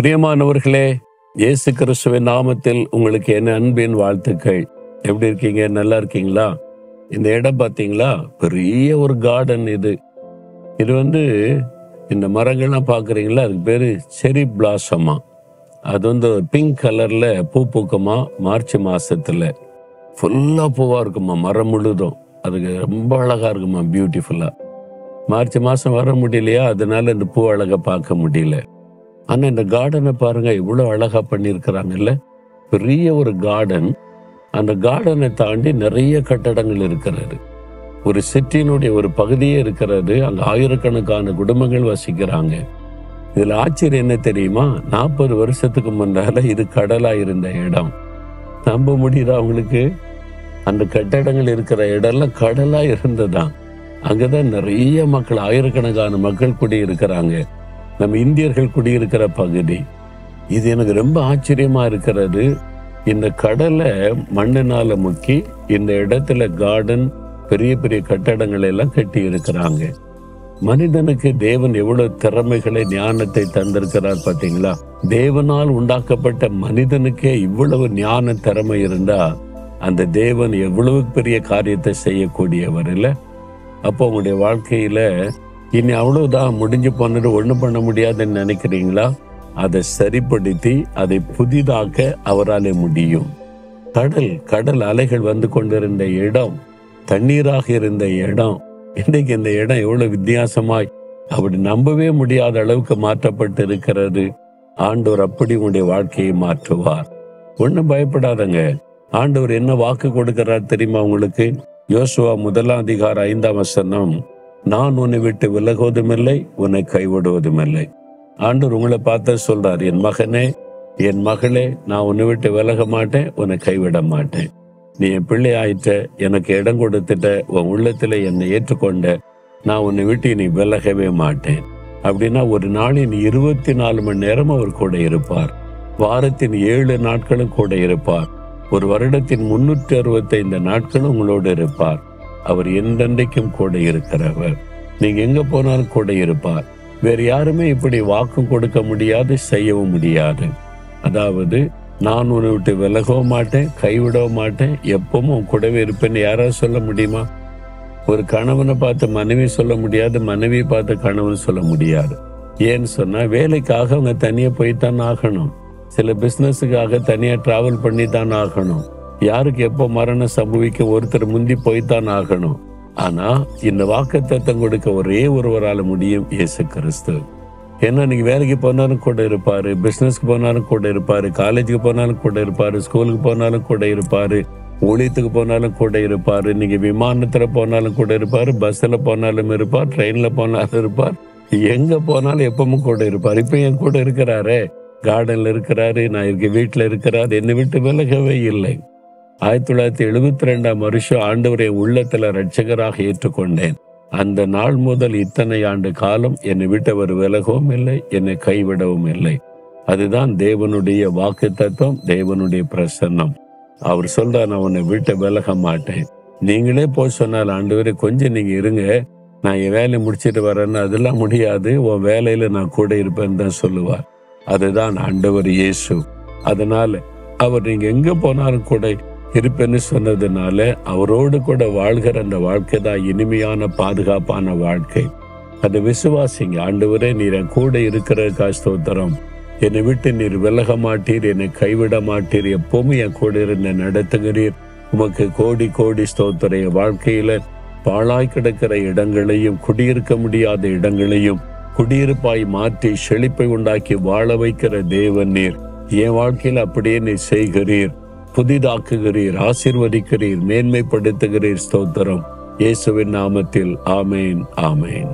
பிரியமானவர்களே இயேசு கிறிஸ்துவின் நாமத்தில் உங்களுக்கு என்ன அன்பின் வாழ்த்துக்கள். எப்படி இருக்கீங்க? நல்லா இருக்கீங்களா? இந்த இடம் பார்த்தீங்களா? பெரிய ஒரு கார்டன் இது. இது வந்து இந்த மரங்கள்லாம் பார்க்குறீங்களா? அதுக்கு பேர் செரி பிளாசமா. அது வந்து பிங்க் கலர்ல பூ பூக்கமா? மார்ச் மாசத்துல. ஃபுல்லாக பூவாக இருக்குமா மரம் முழுதும். அதுக்கு ரொம்ப அழகா இருக்குமா பியூட்டிஃபுல்லாக மார்ச் மாதம் வர முடியலையா? அதனால இந்த பூ அழகை பார்க்க முடியல. ஆனால் இந்த கார்டனை பாருங்க இவ்வளோ அழகாக பண்ணியிருக்கிறாங்கல்ல? பெரிய ஒரு கார்டன் அந்த கார்டனை தாண்டி நிறைய கட்டடங்கள் இருக்கிறது. ஒரு சிட்டியினுடைய ஒரு பகுதியே இருக்கிறது. அங்கே ஆயிரக்கணக்கான குடும்பங்கள் வசிக்கிறாங்க. இதில் ஆச்சரியம் என்ன தெரியுமா? நாற்பது வருஷத்துக்கு முன்னால இது கடலாக இருந்த இடம். நம்ப முடியுதா அவங்களுக்கு அந்த கட்டடங்கள் இருக்கிற இடம்லாம் கடலா அங்கே அங்கதான் நிறைய மக்கள் ஆயிரக்கணக்கான மக்கள் குடியிருக்கிறாங்க. நம்ம இந்தியர்கள் குடியிருக்கிற பகுதி. இது எனக்கு ரொம்ப ஆச்சரியமா இருக்கிறது. இந்த கடலை மண்ணினால முக்கி இந்த இடத்துல கார்டன் பெரிய பெரிய கட்டடங்களை எல்லாம் கட்டி இருக்கிறாங்க மனிதனுக்கு தேவன் எவ்வளவு திறமைகளை ஞானத்தை தந்திருக்கிறார் பார்த்தீங்களா? தேவனால் உண்டாக்கப்பட்ட மனிதனுக்கே இவ்வளவு ஞான திறமை இருந்தா அந்த தேவன் எவ்வளவு பெரிய காரியத்தை செய்யக்கூடியவர் இல்லை அப்போ உங்களுடைய வாழ்க்கையில இனி அவ்வளவுதான் முடிஞ்சு போனது ஒன்றும் பண்ண முடியாதுன்னு நினைக்கிறீங்களா? அதை சரிப்படுத்தி அதை புதிதாக்க அவராலே முடியும். கடல் கடல் அலைகள் வந்து கொண்டிருந்த இடம் தண்ணீராக இருந்த இடம் இன்றைக்கு இந்த இடம் எவ்வளவு வித்தியாசமாய் அப்படி நம்பவே முடியாத அளவுக்கு மாற்றப்பட்டு இருக்கிறது ஆண்டோர் அப்படி உங்களுடைய வாழ்க்கையை மாற்றுவார். ஒன்றும் பயப்படாதங்க. ஆண்டவர் என்ன வாக்கு கொடுக்கிறார் தெரியுமா உங்களுக்கு? யோசுவா முதலாம் அதிகார ஐந்தாம் வசனம் நான் உன்னை விட்டு விலகுவதுமில்லை உன்னை கைவிடுவதுமில்லை. ஆண்டவர் உங்களை பார்த்து சொல்றார் என் மகனே என் மகளே நான் உன்னை விட்டு விலக மாட்டேன் உன்னை கைவிட மாட்டேன். நீ என் பிள்ளை ஆயிட்ட எனக்கு இடம் கொடுத்துட்ட உன் உள்ளத்துல என்னை ஏற்றுக்கொண்ட நான் உன்னை விட்டு நீ விலகவே மாட்டேன். அப்படின்னா ஒரு நாளின் இருபத்தி நாலு மணி நேரம் அவர் கூட இருப்பார். வாரத்தின் ஏழு நாட்களும் கூட இருப்பார். ஒரு வருடத்தின் முன்னூற்றி அறுபத்தைந்து நாட்களும் உங்களோடு இருப்பார். அவர் எந்தெண்டைக்கும் கூட இருக்கிறவர். நீங்க எங்க போனாலும் கூட இருப்பார். வேறு யாருமே இப்படி வாக்கு கொடுக்க முடியாது செய்யவும் முடியாது. அதாவது நான் உன்னை விட்டு விலகவும் மாட்டேன் கைவிடவும் மாட்டேன் எப்பவும் உன் கூடவே இருப்பேன்னு யாராவது சொல்ல முடியுமா? ஒரு கணவனை பார்த்து மனைவி சொல்ல முடியாது மனைவியை பார்த்து கணவன் சொல்ல முடியாது. ஏன்னு சொன்னா வேலைக்காக அவங்க தனியா போய்த்தான் ஆகணும். சில பிசினஸுக்காக தனியாக டிராவல் பண்ணி தான் ஆகணும். யாருக்கு எப்போ மரணம் சம்பவிக்க ஒருத்தர் முந்தி போய்த்தான் ஆகணும். ஆனா இந்த வாக்குத்தத்தம் கொடுக்க ஒரே ஒருவரால் முடியும் இயேசு கிறிஸ்து. ஏன்னா நீங்க வேலைக்கு போனாலும் கூட இருப்பாரு பிசினஸ்க்கு போனாலும் கூட இருப்பாரு காலேஜுக்கு போனாலும் கூட இருப்பாரு ஸ்கூலுக்கு போனாலும் கூட இருப்பாரு ஊழியத்துக்கு போனாலும் கூட இருப்பாரு நீங்க விமானத்துல போனாலும் கூட இருப்பாரு பஸ்ல போனாலும் இருப்பார் ட்ரெயின்ல போனாலும் இருப்பார் எங்க போனாலும் எப்பவும் கூட இருப்பார். இப்ப என் கூட இருக்கிறாரே. கார்டன்ல இருக்கிறாரு நான் இருக்க வீட்டில் இருக்கிறார் என்னை விட்டு விலகவே இல்லை. ஆயிரத்தி தொள்ளாயிரத்தி எழுபத்தி ரெண்டாம் வருஷம் ஆண்டவரை உள்ளத்துல ரட்சகராக ஏற்றுக்கொண்டேன். அந்த நாள் முதல் இத்தனை ஆண்டு காலம் என்னை விட்டவர் விலகவும் இல்லை என்னை கைவிடவும் இல்லை. அதுதான் தேவனுடைய வாக்கு தத்துவம் தேவனுடைய பிரசன்னம். அவர் சொல்றார் நான் உன்னை விட்டு விலக மாட்டேன். நீங்களே போய் சொன்னால் ஆண்டவரே கொஞ்சம் நீங்க இருங்க. நான் என் வேலையை முடிச்சிட்டு வரேன்னு அதெல்லாம் முடியாது. உன் வேலையில நான் கூட இருப்பேன்னு தான் சொல்லுவார். அதுதான் ஆண்டவர் இயேசு. அதனால அவர் நீங்க எங்க போனாலும் கூட இருப்பேன்னு சொன்னதுனால அவரோடு கூட வாழ்கிற அந்த வாழ்க்கை தான் இனிமையான பாதுகாப்பான வாழ்க்கை. அதை விசுவாசிங்க ஆண்டவரே நீர் என் கூட இருக்கிற காஸ்தோத்திரம் என்னை விட்டு நீர் விலக மாட்டீர் என்னை கைவிட மாட்டீர் எப்பவுமே என் கூட இருந்து நடத்துகிறீர். உமக்கு கோடி கோடி ஸ்தோத்திர வாழ்க்கையில பாழாய் கிடக்கிற இடங்களையும் குடியிருக்க முடியாத இடங்களையும் குடியிருப்பாய் மாற்றி செழிப்பை உண்டாக்கி வாழ வைக்கிற தேவன் நீர். என் வாழ்க்கையில் அப்படியே நீ செய்கிறீர். புதிதாக்குகிறீர் ஆசிர்வதிக்கிறீர் மேன்மைப்படுத்துகிறீர் ஸ்தோத்திரம். இயேசுவின் நாமத்தில் ஆமேன் ஆமேன்.